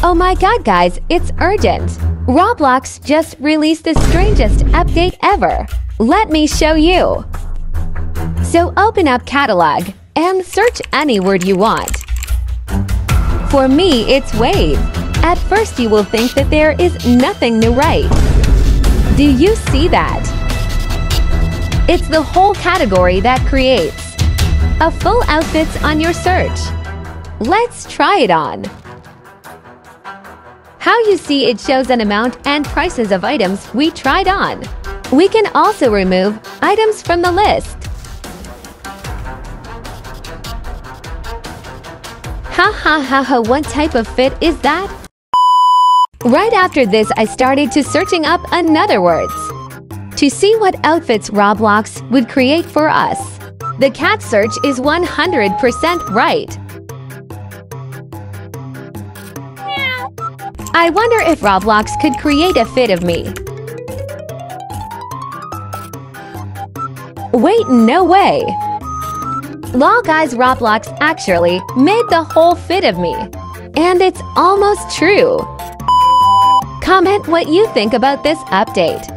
Oh my god, guys, it's urgent! Roblox just released the strangest update ever. Let me show you. So open up Catalog and search any word you want. For me, it's wave. At first, you will think that there is nothing to write. Do you see that? It's the whole category that creates a full outfits on your search. Let's try it on. How you see it shows an amount and prices of items we tried on. We can also remove items from the list. Ha ha ha ha, what type of fit is that? Right after this, I started to searching up another words to see what outfits Roblox would create for us. The cat search is 100% right. I wonder if Roblox could create a fit of me. Wait, no way! Law Guys Roblox actually made the whole fit of me. And it's almost true. Comment what you think about this update.